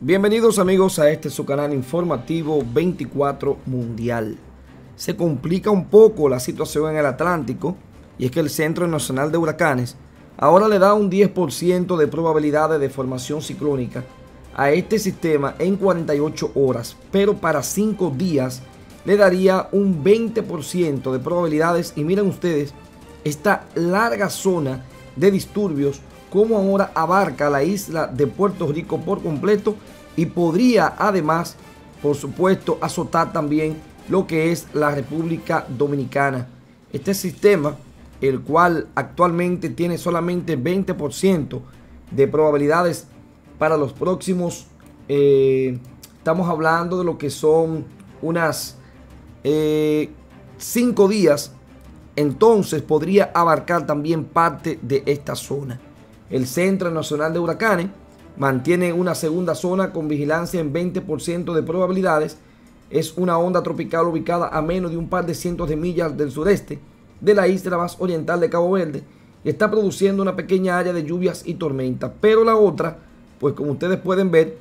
Bienvenidos amigos a este su canal informativo 24 Mundial. Se complica un poco la situación en el Atlántico y es que el Centro Nacional de Huracanes ahora le da un 10% de probabilidades de formación ciclónica a este sistema en 48 horas, pero para 5 días le daría un 20% de probabilidades y miren ustedes esta larga zona de disturbios como ahora abarca la isla de Puerto Rico por completo y podría además, por supuesto, azotar también lo que es la República Dominicana. Este sistema, el cual actualmente tiene solamente 20% de probabilidades para los próximos, eh, estamos hablando de lo que son unas 5 eh, días, entonces podría abarcar también parte de esta zona. El Centro Nacional de Huracanes mantiene una segunda zona con vigilancia en 20% de probabilidades. Es una onda tropical ubicada a menos de un par de cientos de millas del sureste de la isla más oriental de Cabo Verde y está produciendo una pequeña área de lluvias y tormentas. Pero la otra, pues como ustedes pueden ver,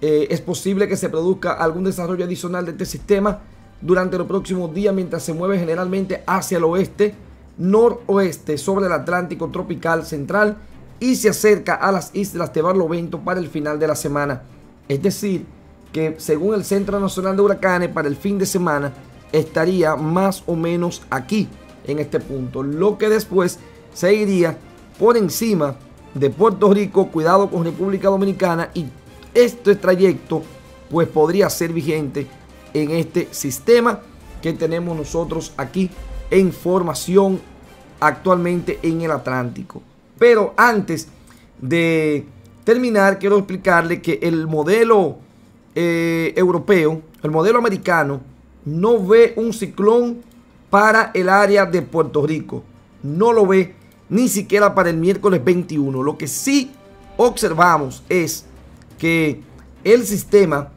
eh, es posible que se produzca algún desarrollo adicional de este sistema durante los próximos días mientras se mueve generalmente hacia el oeste, noroeste sobre el Atlántico tropical central y se acerca a las islas de Barlovento para el final de la semana. Es decir, que según el Centro Nacional de Huracanes, para el fin de semana estaría más o menos aquí, en este punto. Lo que después se iría por encima de Puerto Rico, cuidado con República Dominicana y este trayecto pues podría ser vigente en este sistema que tenemos nosotros aquí en formación actualmente en el Atlántico. Pero antes de terminar, quiero explicarle que el modelo eh, europeo, el modelo americano, no ve un ciclón para el área de Puerto Rico. No lo ve ni siquiera para el miércoles 21. Lo que sí observamos es que el sistema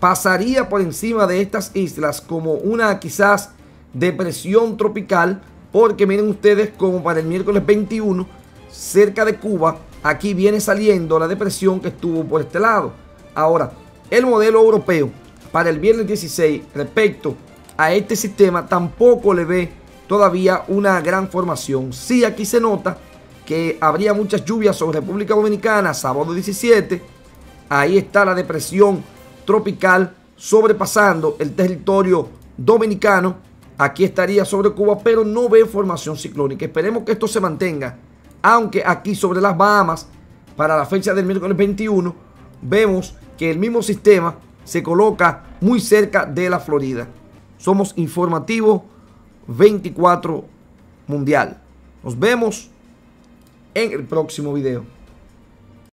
pasaría por encima de estas islas como una quizás depresión tropical, porque miren ustedes como para el miércoles 21 cerca de Cuba, aquí viene saliendo la depresión que estuvo por este lado. Ahora, el modelo europeo para el viernes 16 respecto a este sistema tampoco le ve todavía una gran formación. Sí, aquí se nota que habría muchas lluvias sobre República Dominicana sábado 17. Ahí está la depresión tropical sobrepasando el territorio dominicano. Aquí estaría sobre Cuba, pero no ve formación ciclónica. Esperemos que esto se mantenga aunque aquí sobre las Bahamas, para la fecha del miércoles 21, vemos que el mismo sistema se coloca muy cerca de la Florida. Somos informativo 24 mundial. Nos vemos en el próximo video.